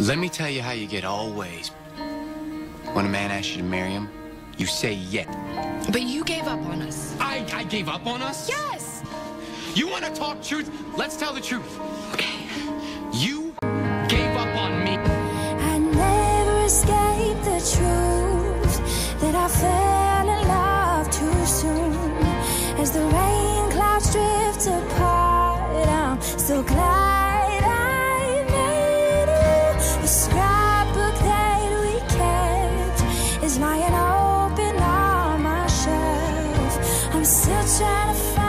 Let me tell you how you get all ways. When a man asks you to marry him, you say yes. But you gave up on us. I, I gave up on us? Yes! You want to talk truth? Let's tell the truth. Okay. You gave up on me. I never escaped the truth that I fell in love too soon. As the rain clouds drift apart, I'm still glad scrapbook that we kept is lying open on my shelf. I'm still trying to